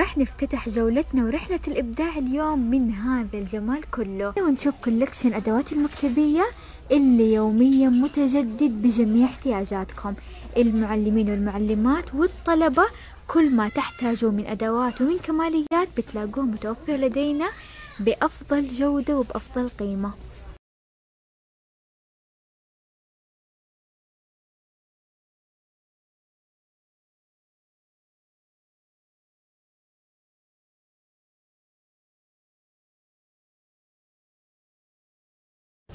راح نفتتح جولتنا ورحلة الإبداع اليوم من هذا الجمال كله. ونشوف كولكشن أدوات المكتبية اللي يوميا متجدد بجميع احتياجاتكم. المعلمين والمعلمات والطلبة كل ما تحتاجوا من أدوات ومن كماليات بتلاقوه متوفر لدينا بأفضل جودة وبأفضل قيمة.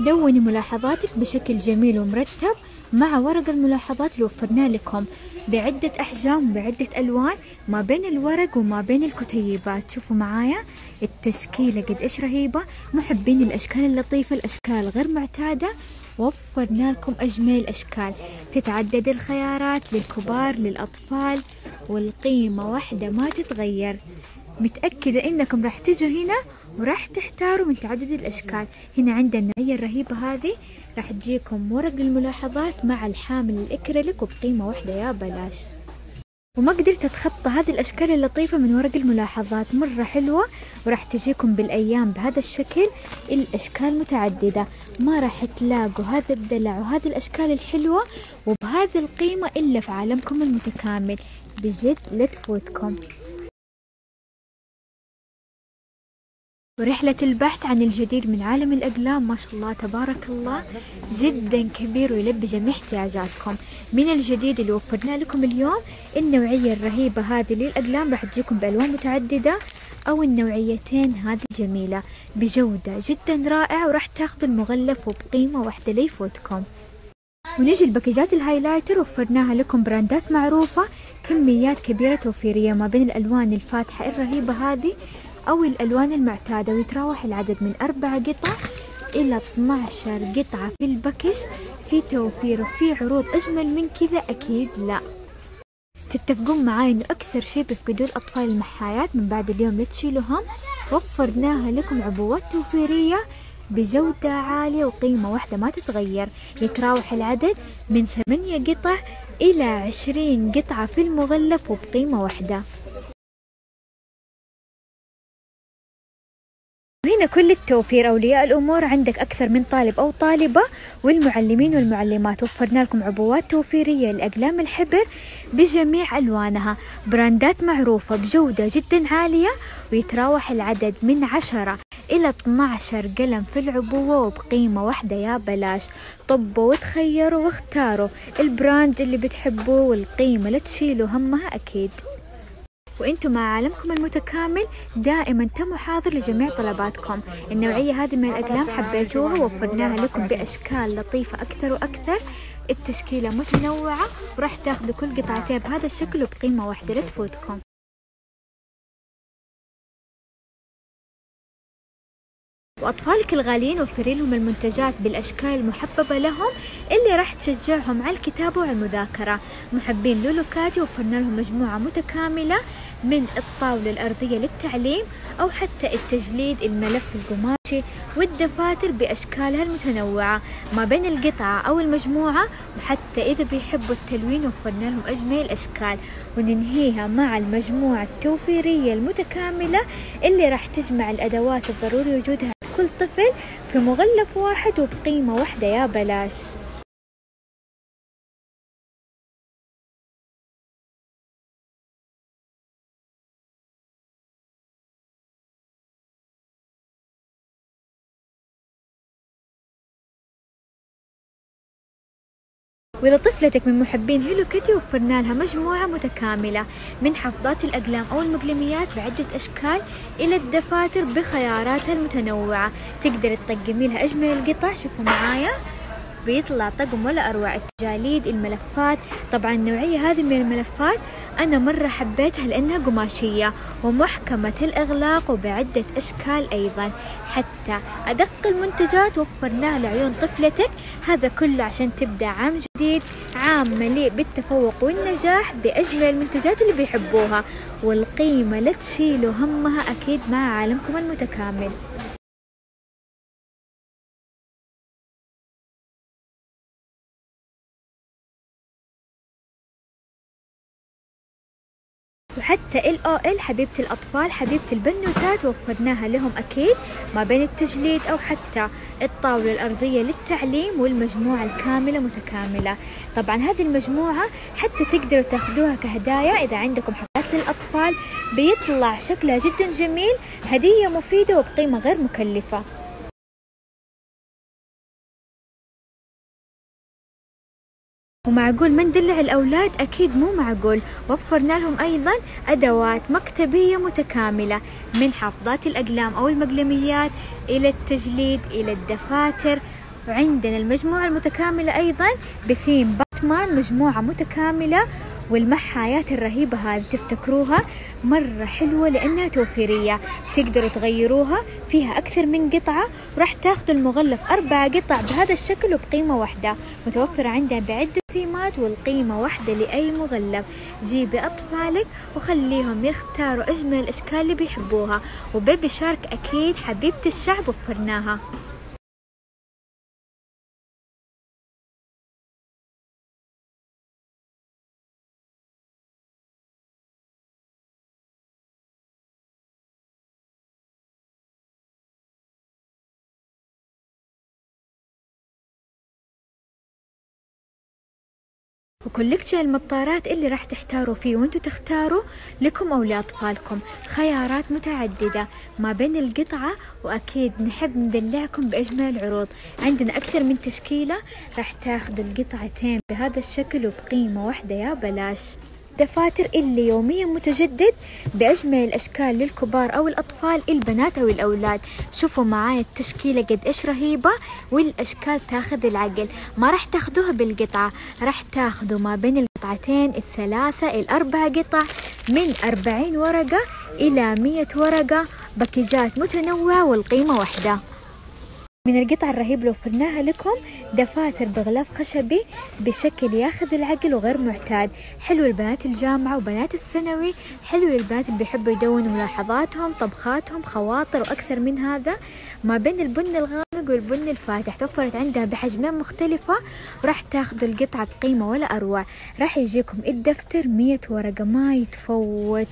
دوني ملاحظاتك بشكل جميل ومرتب مع ورق الملاحظات اللي وفرناه لكم. بعدة أحجام وبعدة ألوان ما بين الورق وما بين الكتيبات شوفوا معايا التشكيلة قد إيش رهيبة. محبين الأشكال اللطيفة الأشكال غير معتادة. وفرنا لكم أجمل أشكال. تتعدد الخيارات للكبار للأطفال والقيمة واحدة ما تتغير. متأكدة إنكم راح تجوا هنا وراح تحتاروا من تعدد الأشكال. هنا عندنا النوعية الرهيبة هذه راح تجيكم ورق الملاحظات مع الحامل الإكريليك وبقيمة واحدة يا بلاش. وما قدرت أتخطى هذه الأشكال اللطيفة من ورق الملاحظات. مرة حلوة وراح تجيكم بالأيام بهذا الشكل الأشكال متعددة. ما راح تلاقوا هذا الدلع وهذه الأشكال الحلوة وبهذه القيمة إلا في عالمكم المتكامل. بجد لا تفوتكم. ورحلة البحث عن الجديد من عالم الأقلام ما شاء الله تبارك الله جدا كبير ويلبي جميع احتياجاتكم. من الجديد اللي وفرنا لكم اليوم النوعية الرهيبة هذه للأقلام. راح تجيكم بألوان متعددة أو النوعيتين هذه جميلة بجودة جدا رائعة وراح تاخذوا المغلف وبقيمة واحدة لا يفوتكم. ونجي ال packages ال highlighter وفرناها لكم brandات معروفة كميات كبيرة توفيرية ما بين الألوان الفاتحة الرهيبة هذه. أو الألوان المعتادة ويتراوح العدد من أربعة قطع إلى 12 قطعة في البكش في توفير وفي عروض أجمل من كذا؟ أكيد لا. تتفقون معاي إنه أكثر شيء بيفقدوه الأطفال المحايات من بعد اليوم لا وفرناها لكم عبوات توفيرية بجودة عالية وقيمة واحدة ما تتغير. يتراوح العدد من ثمانية قطع إلى عشرين قطعة في المغلف وبقيمة واحدة. وهنا كل التوفير أولياء الأمور عندك أكثر من طالب أو طالبة والمعلمين والمعلمات. وفرنا لكم عبوات توفيرية لأقلام الحبر بجميع ألوانها. brandات معروفة بجودة جدا عالية ويتراوح العدد من عشرة إلى 12 قلم في العبوة وبقيمة واحدة يا بلاش. طبوا وتخيروا واختاروا ال brand اللي بتحبوه والقيمة لا تشيلوا همها أكيد. وأنتم مع عالمكم المتكامل دائما تم حاضر لجميع طلباتكم. النوعية هذه من الأقلام حبيتوها وفرناها لكم بأشكال لطيفة أكثر وأكثر. التشكيلة متنوعة وراح تاخذوا كل قطعتين بهذا الشكل وبقيمة واحدة لا تفوتكم وأطفالك الغاليين وفري لهم المنتجات بالأشكال المحببة لهم اللي راح تشجعهم على الكتابة وعلى المذاكرة محبين لولوكاتي وفرنا لهم مجموعة متكاملة من الطاولة الأرضية للتعليم أو حتى التجليد الملف القماشي والدفاتر بأشكالها المتنوعة ما بين القطعة أو المجموعة وحتى إذا بيحبوا التلوين وفرنا لهم أجمل الأشكال. وننهيها مع المجموعة التوفيرية المتكاملة اللي راح تجمع الأدوات الضروري وجودها كل طفل في مغلف واحد وبقيمة واحدة يا بلاش. وإذا طفلتك من محبين هيلو كيتي وفرنا لها مجموعة متكاملة من حفظات الأقلام أو المقلميات بعدة أشكال إلى الدفاتر بخياراتها المتنوعة. تقدر تطقمي لها أجمل القطع شوفوا معايا. بيطلع طقم ولا أروع التجاليد الملفات. طبعا النوعية هذه من الملفات أنا مرة حبيتها لأنها قماشية ومحكمة الإغلاق وبعدة أشكال أيضا. حتى أدق المنتجات وفرناها لعيون طفلتك. هذا كله عشان تبدأ عام جديد عام مليء بالتفوق والنجاح بأجمل المنتجات اللي بيحبوها. والقيمة لا تشيلوا همها أكيد مع عالمكم المتكامل. وحتى ال أو ال حبيبة الأطفال حبيبة البنوتات وفرناها لهم أكيد ما بين التجليد أو حتى الطاولة الأرضية للتعليم والمجموعة الكاملة متكاملة. طبعا هذه المجموعة حتى تقدروا تاخذوها كهدايا إذا عندكم حفلات للأطفال بيطلع شكلها جدا جميل هدية مفيدة وبقيمة غير مكلفة. ومعقول ما ندلع الأولاد أكيد مو معقول. وفرنا لهم أيضا أدوات مكتبية متكاملة من حافظات الأقلام أو المقلميات إلى التجليد إلى الدفاتر. وعندنا المجموعة المتكاملة أيضا بثيم باتمان مجموعة متكاملة والمحايات الرهيبة هذه تفتكروها مرة حلوة لأنها توفيرية. تقدروا تغيروها فيها أكثر من قطعة وراح تاخذوا المغلف أربع قطع بهذا الشكل وبقيمة واحدة. متوفرة عندها بعدة ثيمات والقيمة واحدة لأي مغلف. جيبي أطفالك وخليهم يختاروا أجمل الأشكال اللي بيحبوها. وبيبي شارك أكيد حبيبة الشعب وفرناها. وكولكشن المطارات اللي راح تحتاروا فيه وانتوا تختاروا لكم أو لأطفالكم. خيارات متعددة ما بين القطعة وأكيد نحب ندلعكم بأجمل العروض عندنا أكثر من تشكيلة راح تاخذوا القطعتين بهذا الشكل وبقيمة واحدة يا بلاش. دفاتر اللي يوميا متجدد بأجمل الأشكال للكبار أو الأطفال البنات أو الأولاد. شوفوا معايا التشكيلة قد إيش رهيبة والأشكال تاخذ العقل. ما راح تاخذوها بالقطعة راح تاخذوا ما بين القطعتين الثلاثة الأربع قطع من أربعين ورقة إلى مية ورقة باكيجات متنوعة والقيمة واحدة. من القطع الرهيبة اللي وفرناها لكم دفاتر بغلاف خشبي بشكل ياخذ العقل وغير معتاد. حلو البنات الجامعة وبنات الثانوي حلو للبنات اللي بيحبوا يدونوا ملاحظاتهم طبخاتهم خواطر وأكثر من هذا. ما بين البن الغامق والبن الفاتح توفرت عندها بحجمين مختلفة. وراح تاخذوا القطعة بقيمة ولا أروع. راح يجيكم الدفتر مية ورقة ما يتفوت.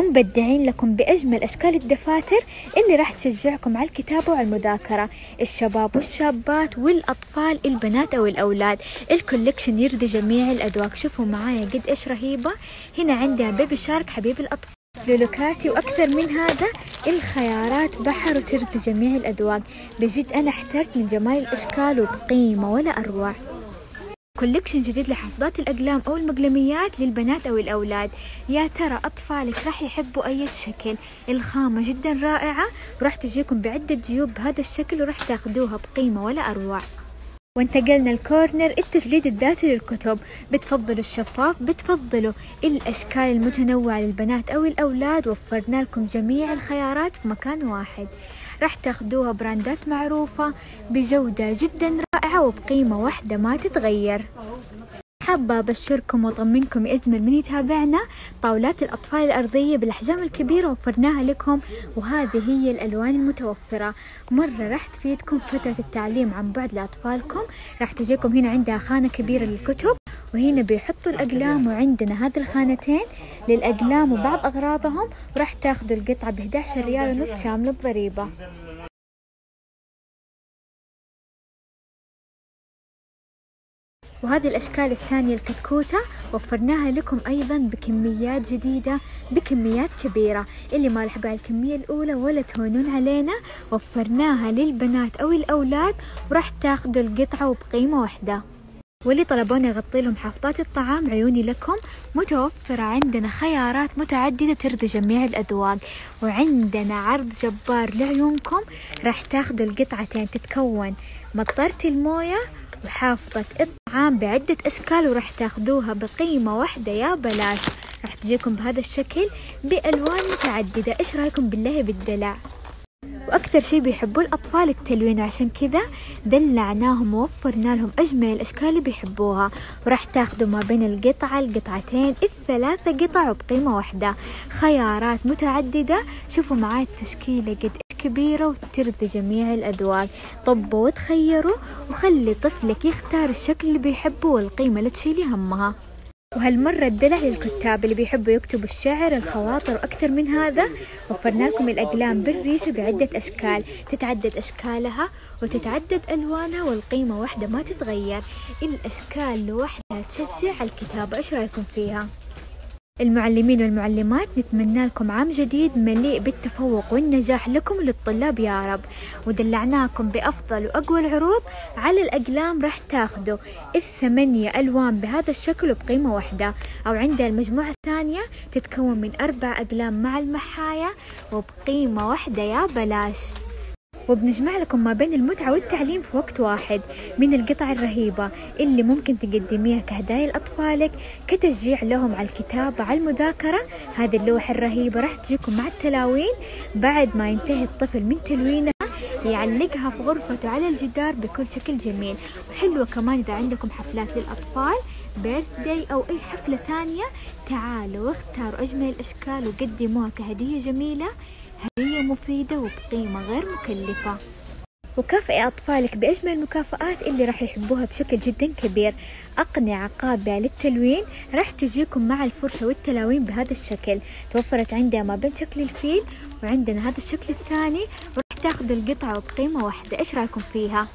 ومبدعين لكم بأجمل أشكال الدفاتر اللي راح تشجعكم على الكتابة وعلى المذاكرة الشباب والشابات والأطفال البنات أو الأولاد. الكوليكشن يرضي جميع الأذواق. شوفوا معايا قد إيش رهيبة. هنا عندها بيبي شارك حبيب الأطفال. لولوكاتي وأكثر من هذا. الخيارات بحر وترضي جميع الأذواق. بجد أنا احترت من جمال الأشكال وبقيمة ولا أروع. collection جديد لحافظات الأقلام أو المقلميات للبنات أو الأولاد. يا ترى أطفالك راح يحبوا أي شكل؟ الخامة جدا رائعة. وراح تجيكم بعدة جيوب بهذا الشكل وراح تاخذوها بقيمة ولا أروع. وانتقلنا ال corner التجليد الذاتي للكتب. بتفضلوا الشفاف بتفضلوا الأشكال المتنوعة للبنات أو الأولاد. وفرنا لكم جميع الخيارات في مكان واحد. راح تاخدوها براندات معروفة بجودة جدا رائعة وبقيمة واحدة ما تتغير. حابة أبشركم وأطمنكم يا أجمل من يتابعنا طاولات الأطفال الأرضية بالأحجام الكبيرة وفرناها لكم وهذه هي الألوان المتوفرة. مرة راح تفيدكم فترة التعليم عن بعد لأطفالكم. راح تجيكم هنا عندها خانة كبيرة للكتب وهنا بيحطوا الأقلام وعندنا هذه الخانتين للأقلام وبعض أغراضهم وراح تاخذوا القطعة ب 11 ريال ونص شامل الضريبة. وهذه الأشكال الثانية الكتكوتة وفرناها لكم أيضا بكميات جديدة بكميات كبيرة. اللي ما لحقوا على الكمية الأولى ولا تهونون علينا وفرناها للبنات أو الأولاد وراح تاخذوا القطعة وبقيمة واحدة. واللي طلبوني أغطي لهم حافظات الطعام عيوني لكم. متوفرة عندنا خيارات متعددة ترضي جميع الأذواق. وعندنا عرض جبار لعيونكم. راح تاخذوا القطعتين تتكون. مطرة الموية وحافظة الطعام بعدة أشكال وراح تاخذوها بقيمة واحدة يا بلاش. راح تجيكم بهذا الشكل بألوان متعددة. إيش رأيكم بالله بالدلع وأكثر شي بيحبوه الأطفال التلوين وعشان كذا دلعناهم ووفرنا لهم أجمل الأشكال اللي بيحبوها. وراح تاخذوا ما بين القطعة القطعتين الثلاثة قطع وبقيمة واحدة. خيارات متعددة. شوفوا معاي التشكيلة قد كبيرة وترضي جميع الأذواق طبوا وتخيروا؟ وخلي طفلك يختار الشكل اللي بيحبه والقيمة لا تشيلي همها. وهالمرة الدلع للكتاب اللي بيحبوا يكتبوا الشعر الخواطر وأكثر من هذا. وفرنا لكم الأقلام بالريشة بعدة أشكال. تتعدد أشكالها وتتعدد ألوانها والقيمة واحدة ما تتغير. الأشكال لوحدها تشجع الكتابة إيش رأيكم فيها؟ المعلمين والمعلمات نتمنى لكم عام جديد مليء بالتفوق والنجاح لكم وللطلاب يا رب. ودلعناكم بأفضل وأقوى العروض على الأقلام راح تاخذوا الثمانية ألوان بهذا الشكل وبقيمة واحدة. أو عندها المجموعة الثانية تتكون من أربع أقلام مع المحايا وبقيمة واحدة يا بلاش. وبنجمع لكم ما بين المتعة والتعليم في وقت واحد من القطع الرهيبة اللي ممكن تقدميها كهدايا لأطفالك كتشجيع لهم على الكتابة على المذاكرة. هذه اللوحة الرهيبة راح تجيكم مع التلاوين. بعد ما ينتهي الطفل من تلوينها يعلقها في غرفته على الجدار بكل شكل جميل. وحلوة كمان إذا عندكم حفلات للأطفال بيرثدي أو أي حفلة ثانية. تعالوا واختاروا أجمل الأشكال وقدموها كهدية جميلة. هدية مفيدة وبقيمة غير مكلفة. وكافئي أطفالك بأجمل المكافآت اللي راح يحبوها بشكل جدا كبير. أقنعة قابلة للتلوين راح تجيكم مع الفرشة والتلاوين بهذا الشكل. توفرت عندها ما بين شكل الفيل وعندنا هذا الشكل الثاني وراح تاخذوا القطعة وبقيمة واحدة. إيش رأيكم فيها؟